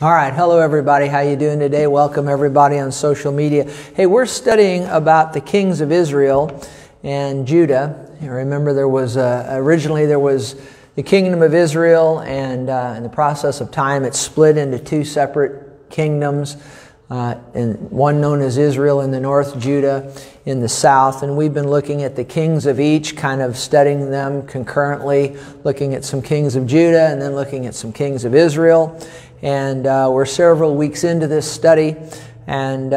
All right, hello everybody. How you doing today? Welcome everybody on social media. Hey, we're studying about the kings of Israel and Judah. Remember there was uh, originally there was the kingdom of Israel, and uh, in the process of time, it split into two separate kingdoms. Uh, and one known as Israel in the north, Judah in the south. And we've been looking at the kings of each, kind of studying them concurrently, looking at some kings of Judah and then looking at some kings of Israel. And uh, we're several weeks into this study. And, uh,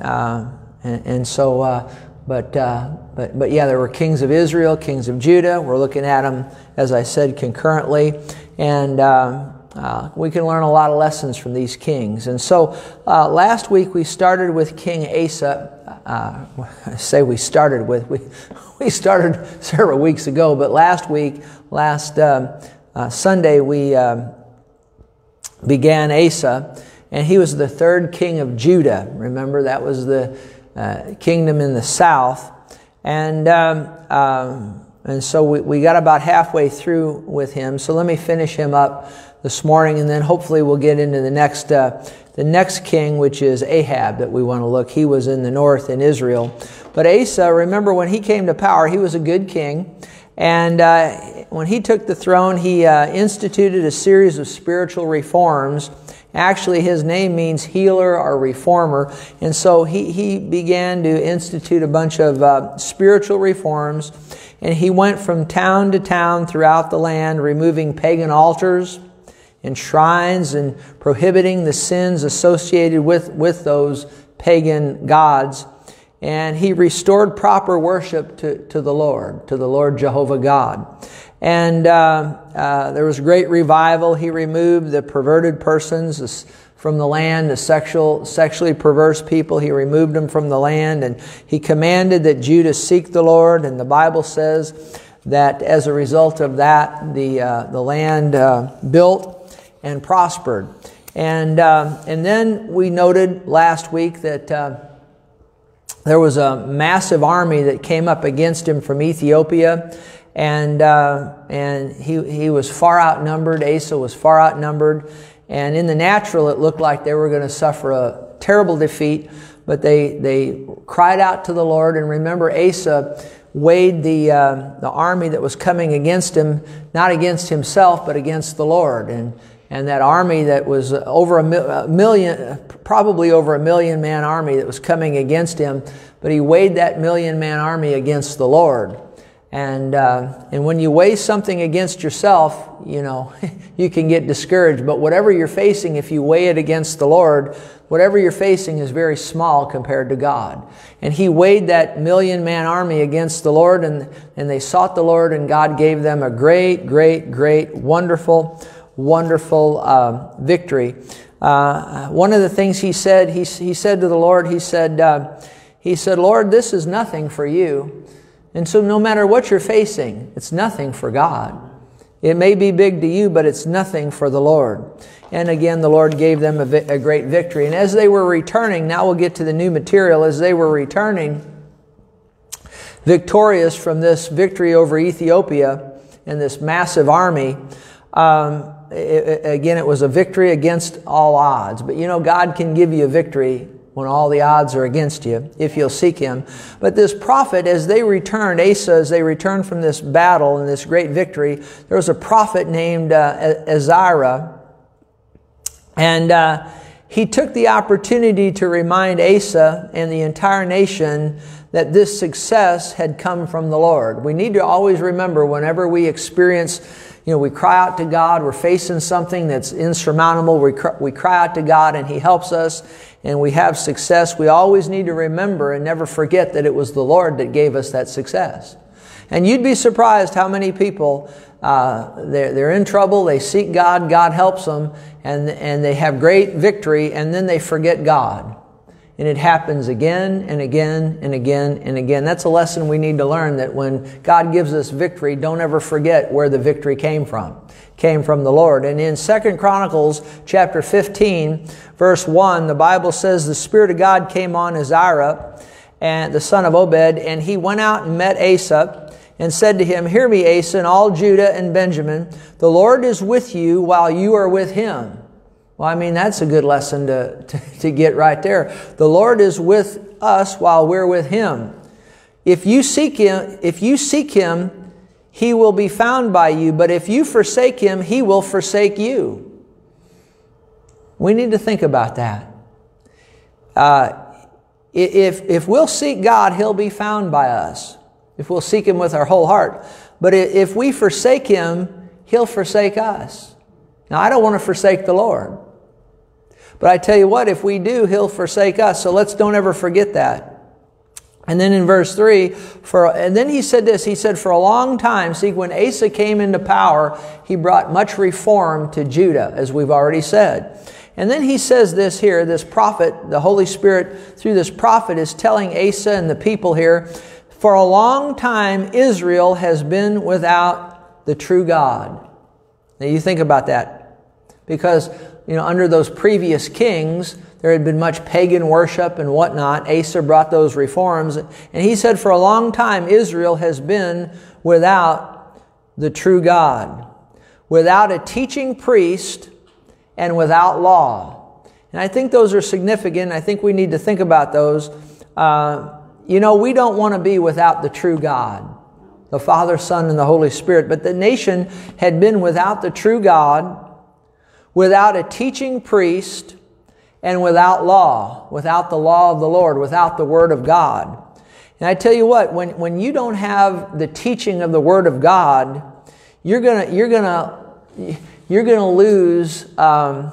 uh and, and, so, uh, but, uh, but, but yeah, there were kings of Israel, kings of Judah. We're looking at them, as I said, concurrently. And uh, we can learn a lot of lessons from these kings. And so uh, last week we started with King Asa. Uh, I say we started with, we, we started several weeks ago, but last week, last um, uh, Sunday, we um, began Asa, and he was the third king of Judah. Remember, that was the uh, kingdom in the south. And um, um and so we, we got about halfway through with him. So let me finish him up this morning, and then hopefully we'll get into the next, uh, the next king, which is Ahab, that we want to look. He was in the north in Israel. But Asa, remember when he came to power, he was a good king. And uh, when he took the throne, he uh, instituted a series of spiritual reforms. Actually, his name means healer or reformer. And so he, he began to institute a bunch of uh, spiritual reforms. And he went from town to town throughout the land, removing pagan altars and shrines and prohibiting the sins associated with, with those pagan gods. And he restored proper worship to, to the Lord, to the Lord Jehovah God. And uh, uh, there was great revival. He removed the perverted persons from the land, the sexual, sexually perverse people. He removed them from the land. And he commanded that Judah seek the Lord. And the Bible says that as a result of that, the, uh, the land uh, built and prospered. And, uh, and then we noted last week that uh, there was a massive army that came up against him from Ethiopia. And, uh, and he, he was far outnumbered. Asa was far outnumbered. And in the natural, it looked like they were going to suffer a terrible defeat. But they, they cried out to the Lord. And remember, Asa weighed the, uh, the army that was coming against him, not against himself, but against the Lord. And and that army that was over a million, probably over a million man army that was coming against him, but he weighed that million man army against the Lord. And, uh, and when you weigh something against yourself, you know, you can get discouraged. But whatever you're facing, if you weigh it against the Lord, whatever you're facing is very small compared to God. And he weighed that million man army against the Lord, and, and they sought the Lord, and God gave them a great, great, great, wonderful, wonderful uh, victory. Uh, one of the things he said, he, he said to the Lord, he said, uh, he said, Lord, this is nothing for you. And so no matter what you're facing, it's nothing for God. It may be big to you, but it's nothing for the Lord. And again, the Lord gave them a, vi- a great victory. And as they were returning, now we'll get to the new material, as they were returning victorious from this victory over Ethiopia and this massive army, um, it, again, it was a victory against all odds. But you know, God can give you a victory when all the odds are against you, if you'll seek Him. But this prophet, as they returned, Asa, as they returned from this battle and this great victory, there was a prophet named uh, Azariah. And uh, he took the opportunity to remind Asa and the entire nation that this success had come from the Lord. We need to always remember whenever we experience you know, we cry out to God, we're facing something that's insurmountable, we cry, we cry out to God and He helps us. And we have success. We always need to remember and never forget that it was the Lord that gave us that success. And you'd be surprised how many people, uh, they're, they're in trouble, they seek God, God helps them, and, and they have great victory, and then they forget God. And it happens again and again and again and again. That's a lesson we need to learn that when God gives us victory, don't ever forget where the victory came from. Came from the Lord. And in Second Chronicles chapter 15, verse 1, the Bible says the Spirit of God came on Azariah, and the son of Obed, and he went out and met Asa and said to him, Hear me, Asa, and all Judah and Benjamin. The Lord is with you while you are with him. Well, I mean, that's a good lesson to, to, to get right there. The Lord is with us while we're with Him. If you seek Him, if you seek Him, He will be found by you. But if you forsake Him, He will forsake you. We need to think about that. Uh, if, if we'll seek God, He'll be found by us. If we'll seek Him with our whole heart. But if we forsake Him, He'll forsake us. Now, I don't want to forsake the Lord. But I tell you what, if we do, He'll forsake us. So let's don't ever forget that. And then in verse 3, for, and then he said this, he said, for a long time, see, when Asa came into power, he brought much reform to Judah, as we've already said. And then he says this here, this prophet, the Holy Spirit through this prophet is telling Asa and the people here, for a long time Israel has been without the true God. Now you think about that. Because you know, under those previous kings, there had been much pagan worship and whatnot. Asa brought those reforms. And he said, for a long time, Israel has been without the true God, without a teaching priest, and without law. And I think those are significant. I think we need to think about those. Uh, you know, we don't want to be without the true God, the Father, Son, and the Holy Spirit. But the nation had been without the true God without a teaching priest, and without law, without the law of the Lord, without the Word of God. And I tell you what, when, when you don't have the teaching of the Word of God, you're gonna, you're gonna, you're gonna lose, um,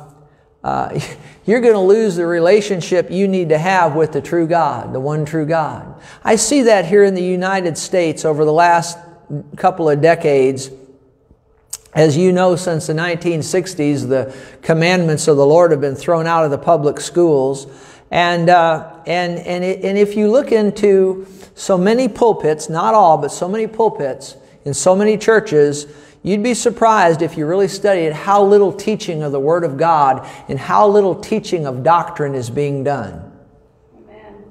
uh, you're to lose the relationship you need to have with the true God, the one true God. I see that here in the United States over the last couple of decades. As you know, since the 1960s, the commandments of the Lord have been thrown out of the public schools. And, uh, and, and, it, and if you look into so many pulpits, not all, but so many pulpits in so many churches, you'd be surprised if you really studied how little teaching of the Word of God and how little teaching of doctrine is being done. Amen.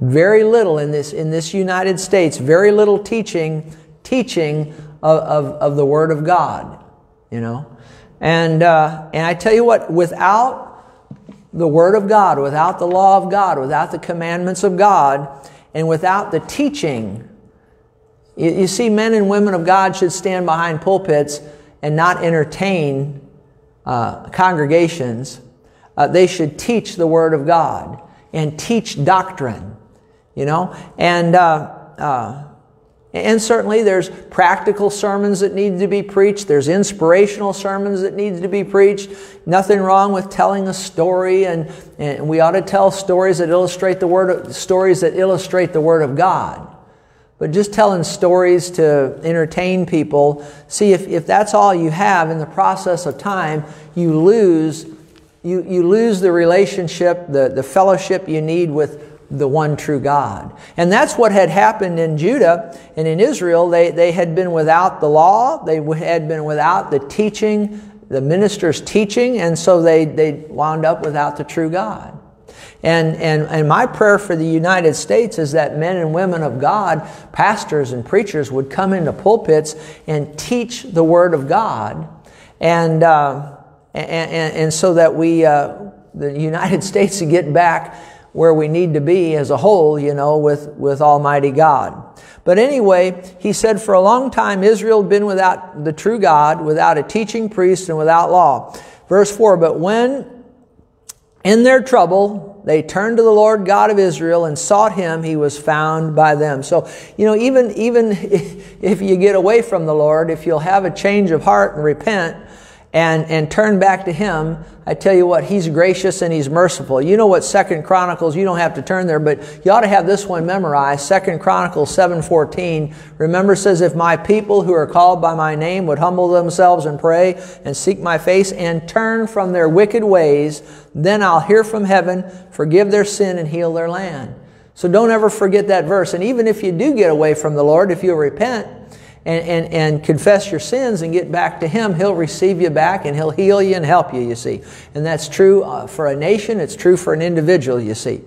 Very little in this, in this United States, very little teaching, teaching of, of, of the Word of God, you know. And, uh, and I tell you what, without the Word of God, without the law of God, without the commandments of God, and without the teaching, you, you see, men and women of God should stand behind pulpits and not entertain uh, congregations. Uh, they should teach the Word of God and teach doctrine, you know. And uh, uh and certainly there's practical sermons that need to be preached. There's inspirational sermons that need to be preached. Nothing wrong with telling a story and, and we ought to tell stories that illustrate the word of, stories that illustrate the word of God. But just telling stories to entertain people, see if, if that's all you have in the process of time, you lose you, you lose the relationship, the, the fellowship you need with the one true God. And that's what had happened in Judah and in Israel. They, they had been without the law, they had been without the teaching, the minister's teaching, and so they, they wound up without the true God. And, and, and my prayer for the United States is that men and women of God, pastors and preachers, would come into pulpits and teach the Word of God. And, uh, and, and, and, so that we, uh, the United States, to get back where we need to be as a whole, you know, with, with Almighty God. But anyway, he said, for a long time Israel had been without the true God, without a teaching priest, and without law. Verse 4 But when in their trouble they turned to the Lord God of Israel and sought him, he was found by them. So, you know, even, even if you get away from the Lord, if you'll have a change of heart and repent, and, and turn back to Him, I tell you what, He's gracious and He's merciful. You know what Second Chronicles, you don't have to turn there, but you ought to have this one memorized. Second Chronicles 7.14, remember says, If my people who are called by my name would humble themselves and pray and seek my face and turn from their wicked ways, then I'll hear from heaven, forgive their sin and heal their land. So don't ever forget that verse. And even if you do get away from the Lord, if you repent, and, and, and confess your sins and get back to Him, He'll receive you back and He'll heal you and help you, you see. And that's true uh, for a nation, it's true for an individual, you see.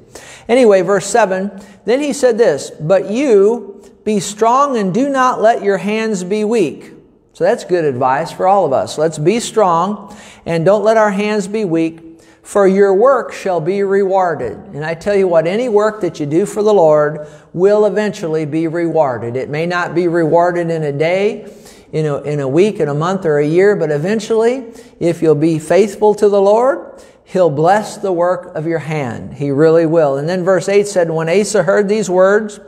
Anyway, verse 7 Then He said this, But you be strong and do not let your hands be weak. So that's good advice for all of us. Let's be strong and don't let our hands be weak, for your work shall be rewarded. And I tell you what, any work that you do for the Lord will eventually be rewarded. It may not be rewarded in a day, in a, in a week, in a month, or a year, but eventually, if you'll be faithful to the Lord, He'll bless the work of your hand. He really will. And then verse 8 said, When Asa heard these words,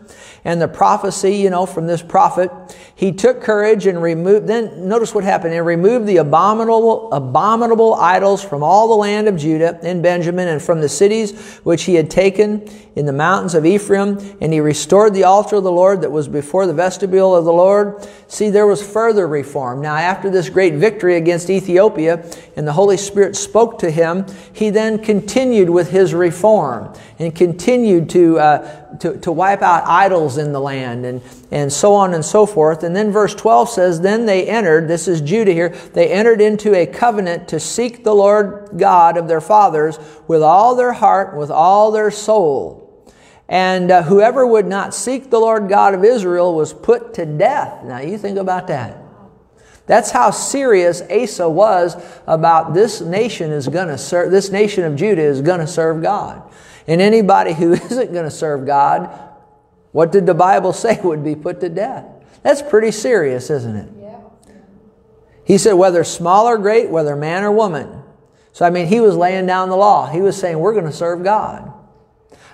and the prophecy, you know, from this prophet, he took courage and removed, then notice what happened, and removed the abominable, abominable idols from all the land of Judah and Benjamin and from the cities which he had taken in the mountains of Ephraim, and he restored the altar of the Lord that was before the vestibule of the Lord. See, there was further reform. Now, after this great victory against Ethiopia, and the Holy Spirit spoke to him, he then continued with his reform and continued to, uh, to, to wipe out idols in the land and, and so on and so forth. And then verse 12 says, Then they entered, this is Judah here, they entered into a covenant to seek the Lord God of their fathers with all their heart, with all their soul. And uh, whoever would not seek the Lord God of Israel was put to death. Now you think about that. That's how serious Asa was about this nation is going to serve, this nation of Judah is going to serve God. And anybody who isn't going to serve God, what did the Bible say would be put to death? That's pretty serious, isn't it? Yeah. He said, whether small or great, whether man or woman. So, I mean, he was laying down the law. He was saying, we're going to serve God.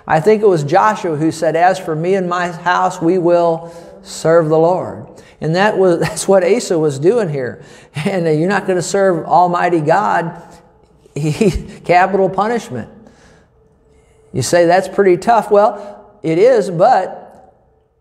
I think it was Joshua who said, As for me and my house, we will serve the Lord. And that was, that's what Asa was doing here. And uh, you're not going to serve Almighty God, he, capital punishment. You say that's pretty tough. Well, it is, but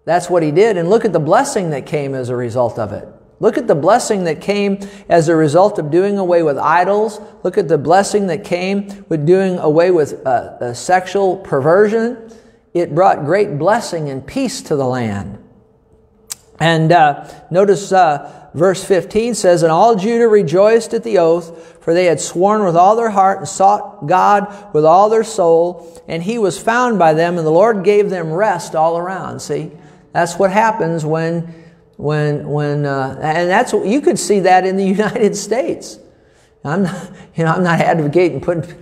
that's what he did. And look at the blessing that came as a result of it. Look at the blessing that came as a result of doing away with idols. Look at the blessing that came with doing away with uh, uh, sexual perversion. It brought great blessing and peace to the land. And uh, notice uh, verse 15 says, And all Judah rejoiced at the oath, for they had sworn with all their heart and sought God with all their soul, and he was found by them, and the Lord gave them rest all around. See, that's what happens when when when uh, and that's what you could see that in the United States. I'm not, you know I'm not advocating putting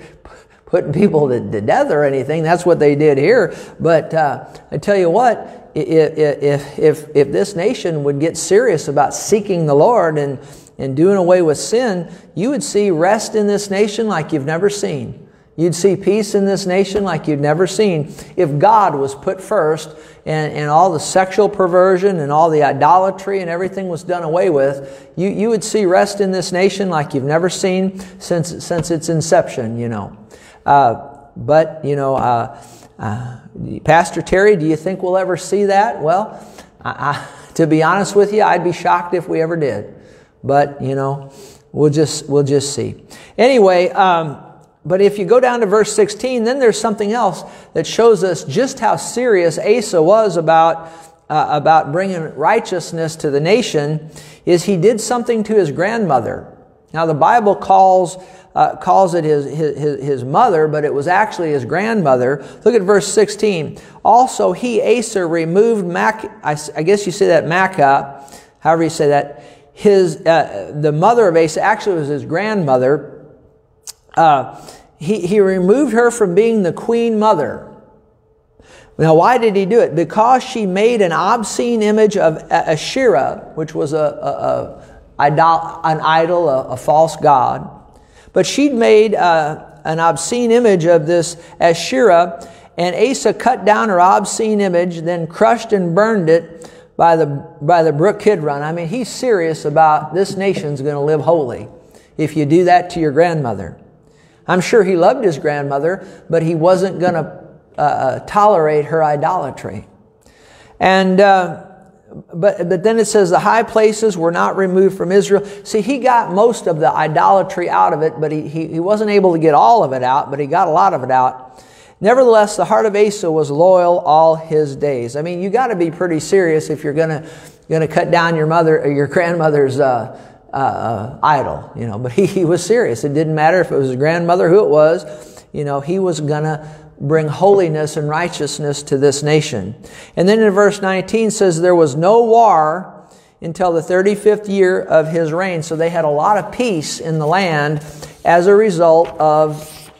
putting people to, to death or anything. That's what they did here. But uh, I tell you what, if, if if this nation would get serious about seeking the Lord and and doing away with sin, you would see rest in this nation like you've never seen. You'd see peace in this nation like you'd never seen if God was put first and, and all the sexual perversion and all the idolatry and everything was done away with. You, you would see rest in this nation like you've never seen since, since its inception, you know. Uh, but, you know, uh, uh, Pastor Terry, do you think we'll ever see that? Well, I, I, to be honest with you, I'd be shocked if we ever did. But, you know, we'll just, we'll just see. Anyway, um, but if you go down to verse 16, then there's something else that shows us just how serious Asa was about, uh, about bringing righteousness to the nation, is he did something to his grandmother. Now the Bible calls, uh, calls it his, his, his mother, but it was actually his grandmother. Look at verse 16. Also he, Asa, removed Mac, I, I guess you say that Maacah, however you say that, his, uh, the mother of Asa actually was his grandmother, uh, he, he removed her from being the queen mother. Now, why did he do it? Because she made an obscene image of Asherah, which was a, a, a an idol, a, a, false god. But she'd made uh, an obscene image of this Asherah, and Asa cut down her obscene image, then crushed and burned it by the, by the brook Kidron. I mean, he's serious about this nation's going to live holy if you do that to your grandmother. I'm sure he loved his grandmother, but he wasn't going to uh, uh, tolerate her idolatry. And, uh, but, but then it says the high places were not removed from Israel. See, he got most of the idolatry out of it, but he, he, he wasn't able to get all of it out, but he got a lot of it out. Nevertheless, the heart of Asa was loyal all his days. I mean, you got to be pretty serious if you're going to cut down your mother your grandmother's uh, uh, uh, idol, you know, but he, he was serious. It didn't matter if it was his grandmother, who it was, you know, he was to bring holiness and righteousness to this nation. And then in verse 19 says, There was no war until the 35th year of his reign. So they had a lot of peace in the land as a result of,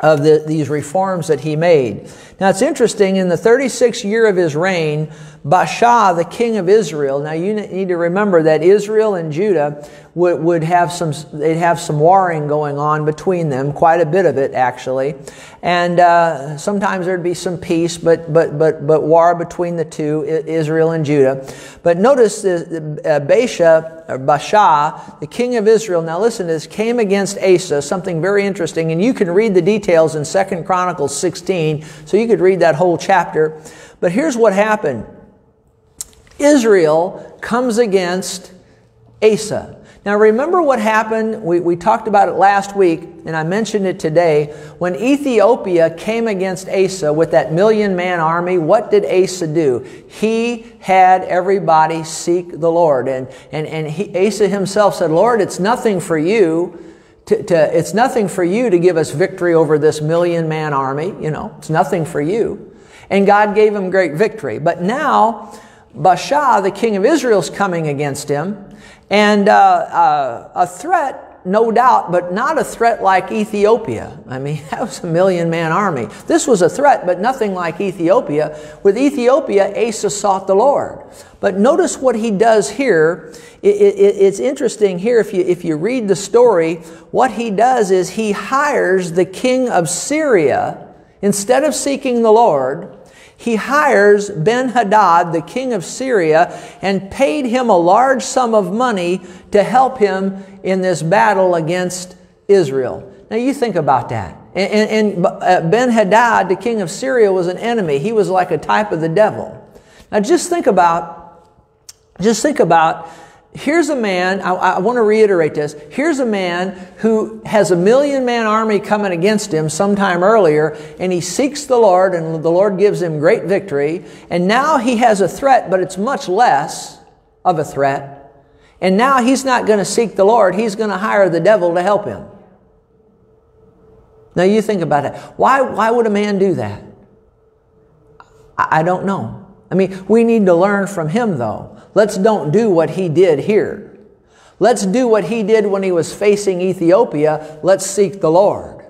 of the, these reforms that he made. Now it's interesting, in the 36th year of his reign, Baasha, the king of Israel, now you need to remember that Israel and Judah would, would have some, they'd have some warring going on between them, quite a bit of it actually. And uh, sometimes there'd be some peace, but, but, but, but war between the two, Israel and Judah. But notice the, uh, Baasha, Baasha, the king of Israel, now listen to this, came against Asa, something very interesting, and you can read the details in Second Chronicles 16, so you could read that whole chapter. But here's what happened. Israel comes against Asa. Now, remember what happened? We, we talked about it last week, and I mentioned it today. When Ethiopia came against Asa with that million man army, what did Asa do? He had everybody seek the Lord. And, and, and he, Asa himself said, Lord, it's nothing for you. To, to, it's nothing for you to give us victory over this million man army. You know, it's nothing for you. And God gave him great victory. But now, Baasha, the king of Israel, is coming against him. And uh, uh, a threat, no doubt, but not a threat like Ethiopia. I mean, that was a million man army. This was a threat, but nothing like Ethiopia. With Ethiopia, Asa sought the Lord. But notice what he does here. It, it, it's interesting here, if you, if you read the story, what he does is he hires the king of Syria, instead of seeking the Lord, he hires Ben Hadad, the king of Syria, and paid him a large sum of money to help him in this battle against Israel. Now you think about that. And, and, uh, Ben Hadad, the king of Syria, was an enemy. He was like a type of the devil. Now just think about, just think about here's a man, I, I, want to reiterate this. Here's a man who has a million man army coming against him sometime earlier, and he seeks the Lord, and the Lord gives him great victory. And now he has a threat, but it's much less of a threat. And now he's not going to seek the Lord, he's going to hire the devil to help him. Now you think about it. Why, why would a man do that? I, I don't know. I mean, we need to learn from him though. Let's don't do what he did here. Let's do what he did when he was facing Ethiopia. Let's seek the Lord.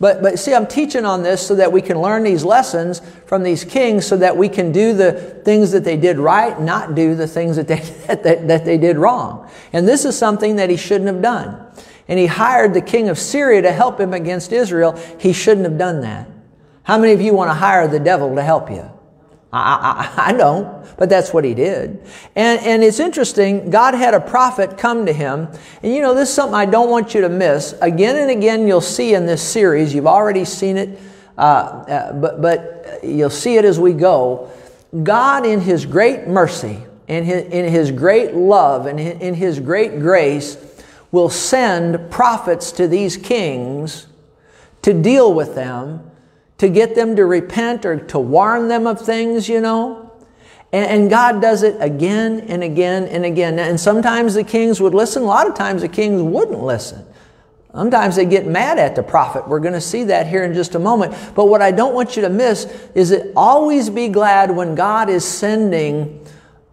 But, but see, I'm teaching on this so that we can learn these lessons from these kings so that we can do the things that they did right, not do the things that they, that, that they did wrong. And this is something that he shouldn't have done. And he hired the king of Syria to help him against Israel. He shouldn't have done that. How many of you want to hire the devil to help you? I, I, I, don't, but that's what he did. And, and it's interesting, God had a prophet come to him. And you know, this is something I don't want you to miss. Again and again, you'll see in this series, you've already seen it, uh, uh, but, but you'll see it as we go. God, in His great mercy, in His, in his great love, and in His great grace, will send prophets to these kings to deal with them to get them to repent or to warn them of things, you know. And, and God does it again and again and again. And sometimes the kings would listen, a lot of times the kings wouldn't listen. Sometimes they get mad at the prophet. We're going to see that here in just a moment. But what I don't want you to miss is that always be glad when God is sending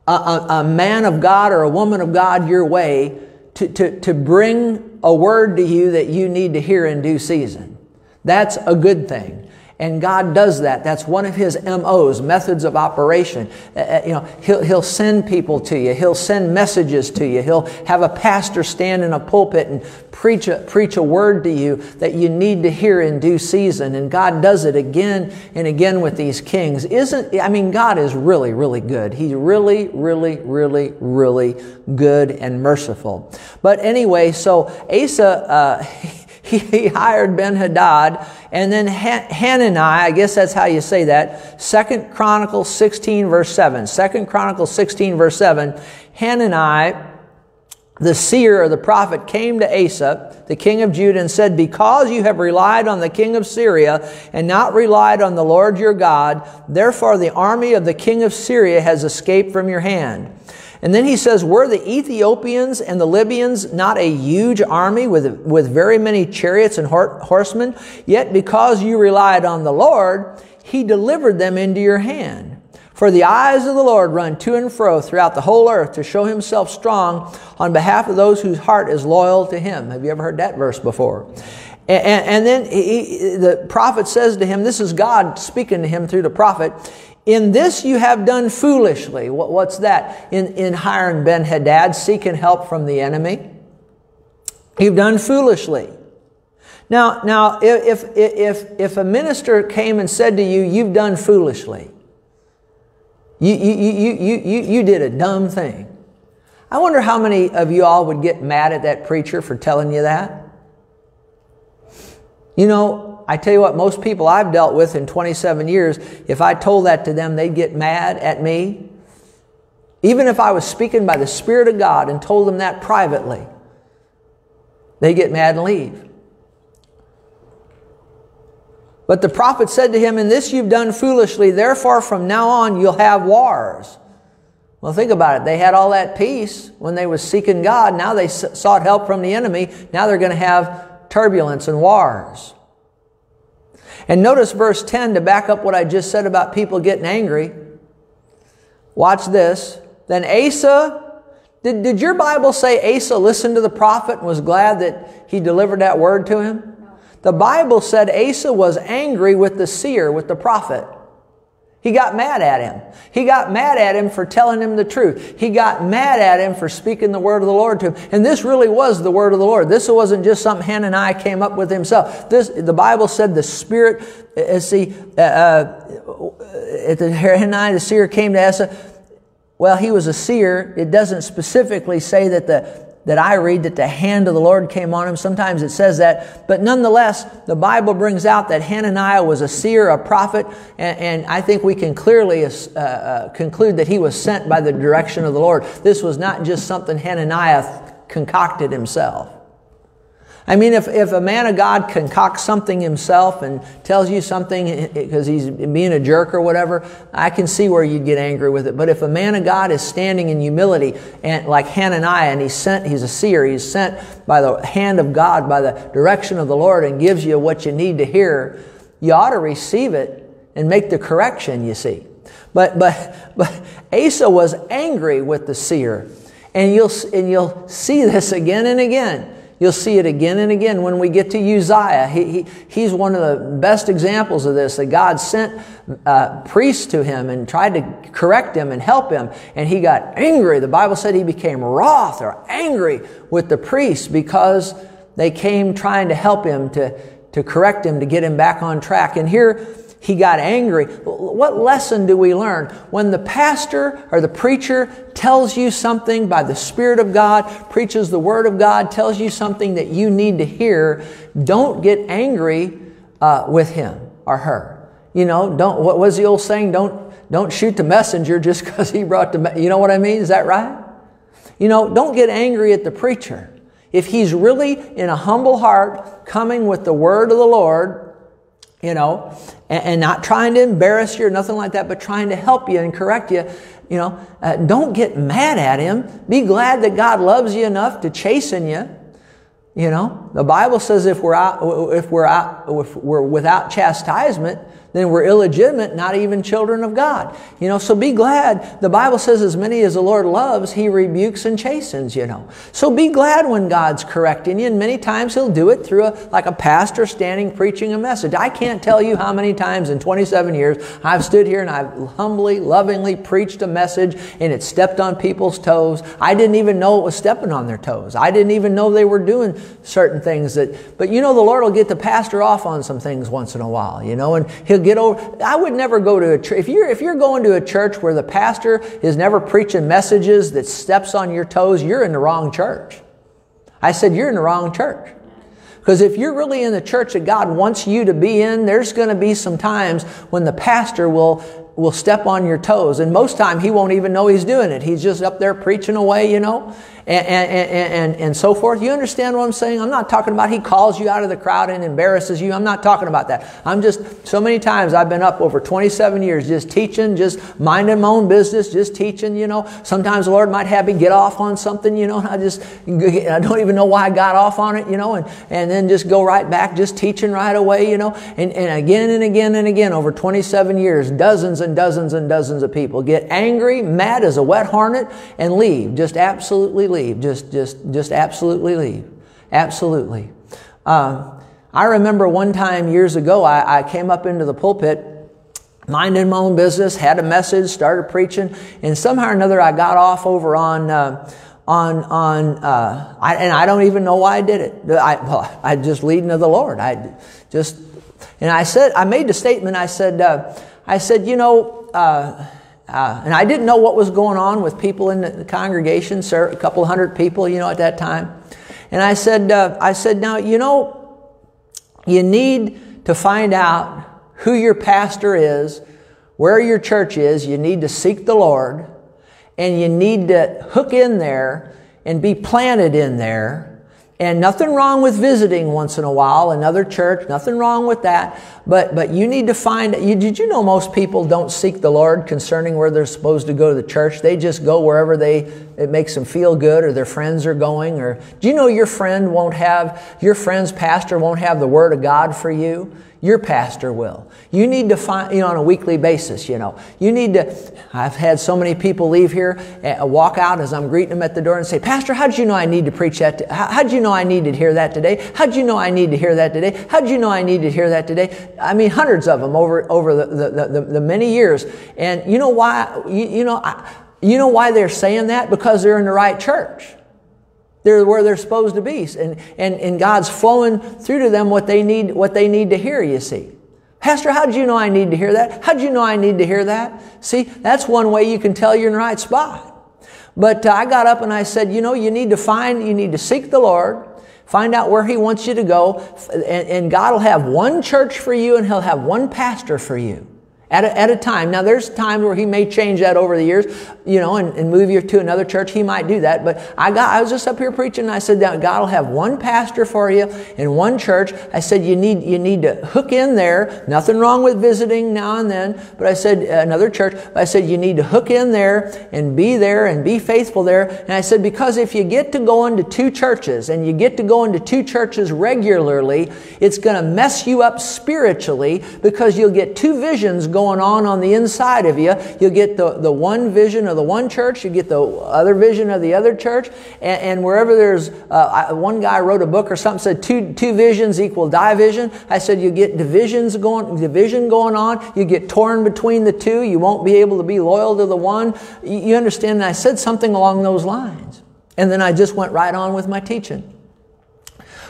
a, a, a man of God or a woman of God your way to, to, to bring a word to you that you need to hear in due season. That's a good thing. And God does that. That's one of His MOs, methods of operation. Uh, uh, you know, he'll, he'll send people to you. He'll send messages to you. He'll have a pastor stand in a pulpit and preach a, preach a word to you that you need to hear in due season. And God does it again and again with these kings. Isn't, I mean, God is really, really good. He's really, really, really, really good and merciful. But anyway, so Asa, uh, he hired Ben Hadad, and then Hanani, I guess that's how you say that. Second Chronicles 16 verse 7. Second Chronicles 16 verse 7. Hanani, the seer or the prophet, came to Asa, the king of Judah, and said, Because you have relied on the king of Syria and not relied on the Lord your God, therefore the army of the king of Syria has escaped from your hand. And then he says, Were the Ethiopians and the Libyans not a huge army with, with very many chariots and horsemen? Yet because you relied on the Lord, he delivered them into your hand. For the eyes of the Lord run to and fro throughout the whole earth to show himself strong on behalf of those whose heart is loyal to him. Have you ever heard that verse before? And, and then he, the prophet says to him, This is God speaking to him through the prophet. In this you have done foolishly. What's that? In, in hiring Ben Hadad, seeking help from the enemy. You've done foolishly. Now, now if, if, if a minister came and said to you, You've done foolishly, you, you, you, you, you, you did a dumb thing. I wonder how many of you all would get mad at that preacher for telling you that. You know, I tell you what, most people I've dealt with in 27 years, if I told that to them, they'd get mad at me. Even if I was speaking by the Spirit of God and told them that privately, they get mad and leave. But the prophet said to him, In this you've done foolishly, therefore from now on you'll have wars. Well, think about it. They had all that peace when they was seeking God. Now they sought help from the enemy. Now they're going to have turbulence and wars. And notice verse 10 to back up what I just said about people getting angry. Watch this. Then Asa, did, did your Bible say Asa listened to the prophet and was glad that he delivered that word to him? The Bible said Asa was angry with the seer, with the prophet. He got mad at him. He got mad at him for telling him the truth. He got mad at him for speaking the word of the Lord to him. And this really was the word of the Lord. This wasn't just something Hananiah came up with himself. This, the Bible said the Spirit, uh, see, uh, uh, the Hananiah the seer came to Asa. Well, he was a seer. It doesn't specifically say that the that I read that the hand of the Lord came on him. Sometimes it says that. But nonetheless, the Bible brings out that Hananiah was a seer, a prophet, and, and I think we can clearly uh, uh, conclude that he was sent by the direction of the Lord. This was not just something Hananiah concocted himself. I mean, if, if a man of God concocts something himself and tells you something because he's being a jerk or whatever, I can see where you'd get angry with it. But if a man of God is standing in humility, and like Hananiah, and he's sent, he's a seer, he's sent by the hand of God, by the direction of the Lord, and gives you what you need to hear, you ought to receive it and make the correction, you see. But, but, but Asa was angry with the seer. And you'll, and you'll see this again and again. You'll see it again and again when we get to Uzziah. He, he, he's one of the best examples of this, that God sent uh, priests to him and tried to correct him and help him. And he got angry. The Bible said he became wroth or angry with the priests because they came trying to help him to, to correct him, to get him back on track. And here, he got angry. What lesson do we learn? When the pastor or the preacher tells you something by the Spirit of God, preaches the Word of God, tells you something that you need to hear, don't get angry uh, with him or her. You know, don't, what was the old saying? Don't, don't shoot the messenger just because he brought the, you know what I mean? Is that right? You know, don't get angry at the preacher. If he's really in a humble heart coming with the word of the Lord, you know, and, and, not trying to embarrass you or nothing like that, but trying to help you and correct you. You know, uh, don't get mad at him. Be glad that God loves you enough to chasten you. You know, the Bible says if we're out, if we're out, if we're without chastisement, then we're illegitimate, not even children of God. You know, so be glad. The Bible says, as many as the Lord loves, He rebukes and chastens, you know. So be glad when God's correcting you, and many times He'll do it through a, like a pastor standing preaching a message. I can't tell you how many times in 27 years I've stood here and I've humbly, lovingly preached a message and it stepped on people's toes. I didn't even know it was stepping on their toes. I didn't even know they were doing certain things that, but you know, the Lord will get the pastor off on some things once in a while, you know, and He'll get over. I would never go to a church. If you're, if you're going to a church where the pastor is never preaching messages that steps on your toes, you're in the wrong church. I said, you're in the wrong church. Because if you're really in the church that God wants you to be in, there's going to be some times when the pastor will will step on your toes. And most time he won't even know he's doing it. He's just up there preaching away, you know. And, and, and, and, so forth. You understand what I'm saying? I'm not talking about he calls you out of the crowd and embarrasses you. I'm not talking about that. I'm just, so many times I've been up over 27 years just teaching, just minding my own business, just teaching, you know. Sometimes the Lord might have me get off on something, you know, and I just, I don't even know why I got off on it, you know, and, and then just go right back, just teaching right away, you know. And, and again and again and again over 27 years, dozens and dozens and dozens of people get angry, mad as a wet hornet, and leave. Just absolutely leave. Just, just, just absolutely leave. Absolutely. Uh, I remember one time years ago, I, I came up into the pulpit minding my own business, had a message, started preaching, and somehow or another I got off over on, uh, on, on, uh, I, and I don't even know why I did it. I, well, I just leading to the Lord. I just, and I said, I made the statement, I said, uh, I said, you know, uh, and I didn't know what was going on with people in the congregation, sir, a couple hundred people, you know, at that time. And I said, uh, I said, now, you know, you need to find out who your pastor is, where your church is. You need to seek the Lord, and you need to hook in there and be planted in there and nothing wrong with visiting once in a while, another church, nothing wrong with that. But, but you need to find, you, did you know most people don't seek the Lord concerning where they're supposed to go to the church? They just go wherever they, it makes them feel good or their friends are going. Or do you know your friend won't have, your friend's pastor won't have the Word of God for you? Your pastor will. You need to find, you know, on a weekly basis, you know. You need to, I've had so many people leave here, uh, walk out as I'm greeting them at the door and say, Pastor, how did you know I need to preach that? how did you know I needed to hear that today? How did you know I need to hear that today? How did you know I need to hear that today? I mean, hundreds of them over, over the, the, the, the many years. And you know why, you, you know, I, you know why they're saying that? Because they're in the right church. They're where they're supposed to be. And, and, and God's flowing through to them what they need, what they need to hear, you see. Pastor, how did you know I need to hear that? How did you know I need to hear that? See, that's one way you can tell you're in the right spot. But uh, I got up and I said, you know, you need to find, you need to seek the Lord, find out where He wants you to go, and, and God will have one church for you and He'll have one pastor for you at a, at a time. Now, there's times where he may change that over the years, you know, and, and move you to another church. He might do that. But I got, I was just up here preaching and I said that God will have one pastor for you in one church. I said you need, you need to hook in there. Nothing wrong with visiting now and then. But I said, uh, another church, I said you need to hook in there and be there and be faithful there. And I said, because if you get to go into two churches and you get to go into two churches regularly, it's going to mess you up spiritually because you'll get two visions going going on on the inside of you. You'll get the, the one vision of the one church, you get the other vision of the other church, and, and wherever there's, uh, one guy wrote a book or something said two, two visions equal division. I said you get divisions going, division going on, you get torn between the two, you won't be able to be loyal to the one. You, you understand? And I said something along those lines. And then I just went right on with my teaching.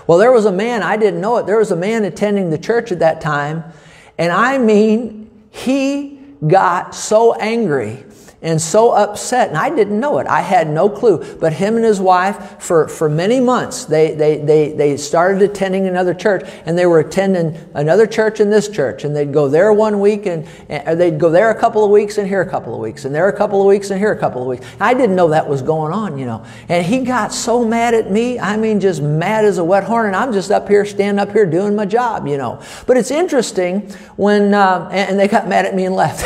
Well, there was a man, I didn't know it, there was a man attending the church at that time, and I mean, he got so angry and so upset. And I didn't know it. I had no clue. But him and his wife, for, for many months, they, they, they, they started attending another church and they were attending another church and this church. And they'd go there one week and, and they'd go there a couple of weeks and here a couple of weeks and there a couple of weeks and here a couple of weeks. I didn't know that was going on, you know. And he got so mad at me. I mean, just mad as a wet hornet. I'm just up here, standing up here doing my job, you know. But it's interesting when, uh, and they got mad at me and left.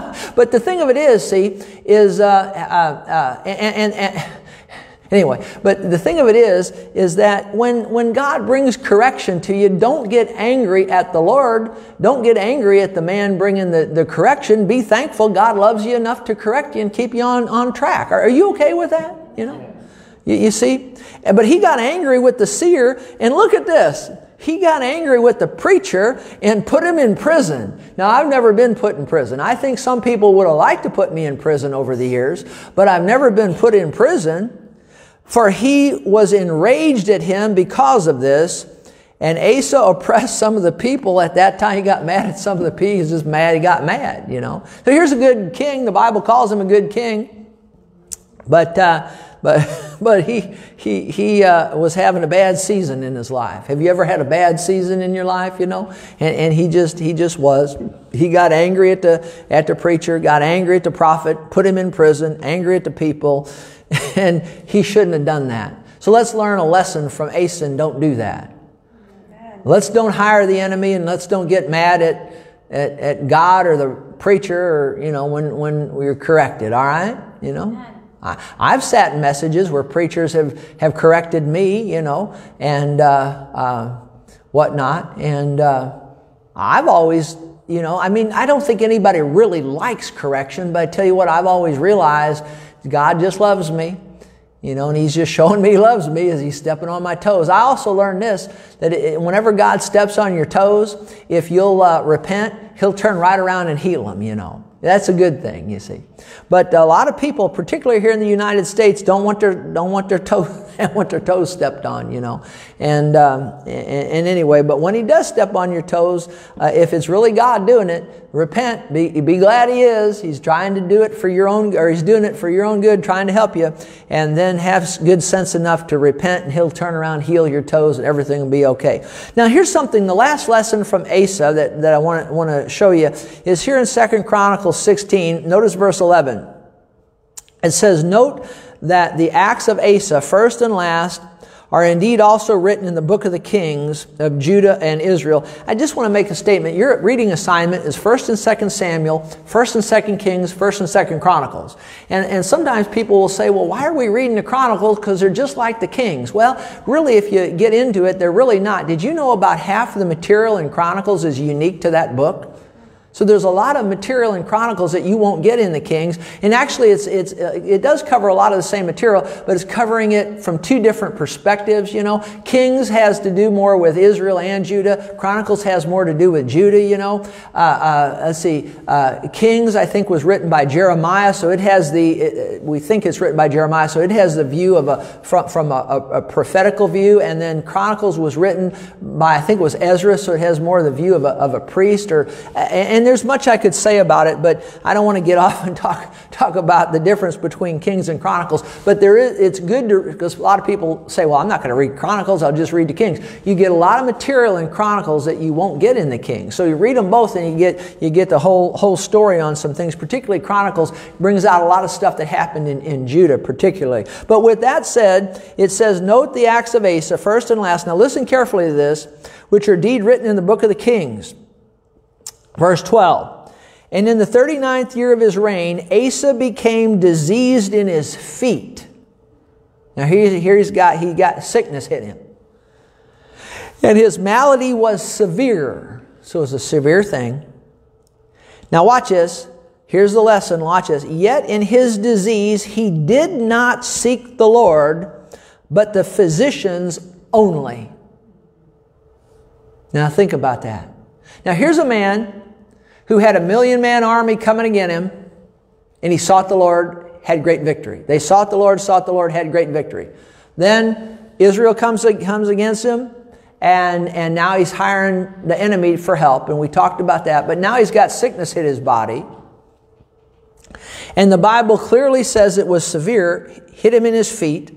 But the thing of it is, see, is, uh, uh, uh, and, and, and Anyway, but the thing of it is, is that when, when God brings correction to you, don't get angry at the Lord. Don't get angry at the man bringing the, the correction. Be thankful God loves you enough to correct you and keep you on, on track. Are, are you okay with that? You know? You, you see? But he got angry with the seer, and look at this he got angry with the preacher and put him in prison. Now, I've never been put in prison. I think some people would have liked to put me in prison over the years, but I've never been put in prison. For he was enraged at him because of this. And Asa oppressed some of the people at that time. He got mad at some of the people. He was just mad. He got mad, you know. So here's a good king. The Bible calls him a good king. But uh, but but he he he uh, was having a bad season in his life. Have you ever had a bad season in your life? You know, and, and he just he just was. He got angry at the at the preacher, got angry at the prophet, put him in prison, angry at the people, and he shouldn't have done that. So let's learn a lesson from Asa and don't do that. Let's don't hire the enemy and let's don't get mad at, at, at God or the preacher or, you know, when, when we're corrected, all right? You know? I, have sat in messages where preachers have, have corrected me, you know, and uh, uh, whatnot. And uh, I've always, you know, I mean, I don't think anybody really likes correction, but I tell you what, I've always realized God just loves me. You know, and he's just showing me he loves me as he's stepping on my toes. I also learned this that it, whenever God steps on your toes, if you'll uh, repent, he'll turn right around and heal them, you know. That's a good thing, you see. But a lot of people, particularly here in the United States, don't want their don't want their toes want their toes stepped on, you know. And, um, and anyway, but when He does step on your toes, uh, if it's really God doing it, repent. Be be glad He is. He's trying to do it for your own, or He's doing it for your own good, trying to help you. And then have good sense enough to repent, and He'll turn around, heal your toes, and everything will be okay. Now, here's something. The last lesson from Asa that that I want want to show you is here in Second Chronicles 16. Notice verse 11. It says, Note that the acts of Asa, first and last, are indeed also written in the book of the kings of Judah and Israel. I just want to make a statement. Your reading assignment is 1st and 2nd Samuel, 1st and 2nd Kings, 1st and 2nd Chronicles. And, and sometimes people will say, well, why are we reading the Chronicles? Because they're just like the Kings. Well, really, if you get into it, they're really not. Did you know about half of the material in Chronicles is unique to that book? So there's a lot of material in Chronicles that you won't get in the Kings. And actually, it's, it's, uh, it does cover a lot of the same material, but it's covering it from two different perspectives, you know. Kings has to do more with Israel and Judah. Chronicles has more to do with Judah, you know. Uh, uh, let's see. Uh, Kings, I think, was written by Jeremiah, so it has the, it, we think it's written by Jeremiah, so it has the view of a, from, from a, a, a prophetical view. And then Chronicles was written by, I think it was Ezra, so it has more of the view of a, of a priest or, and and there's much I could say about it, but I don't want to get off and talk, talk about the difference between Kings and Chronicles. But there is, it's good to, because a lot of people say, well, I'm not going to read Chronicles, I'll just read the Kings. You get a lot of material in Chronicles that you won't get in the Kings. So you read them both and you get, you get the whole, whole story on some things, particularly Chronicles brings out a lot of stuff that happened in, in Judah, particularly. But with that said, it says, note the acts of Asa, first and last. Now listen carefully to this, which are deed written in the book of the Kings. Verse 12. And in the 39th year of his reign, Asa became diseased in his feet. Now here, here he's got, he got sickness hit him. And his malady was severe. So it was a severe thing. Now watch this. Here's the lesson. Watch this. Yet in his disease, he did not seek the Lord, but the physicians only. Now think about that. Now here's a man who had a million man army coming against him, and he sought the Lord, had great victory. They sought the Lord, sought the Lord, had great victory. Then Israel comes, comes against him, and, and now he's hiring the enemy for help, and we talked about that. But now he's got sickness hit his body. And the Bible clearly says it was severe, hit him in his feet,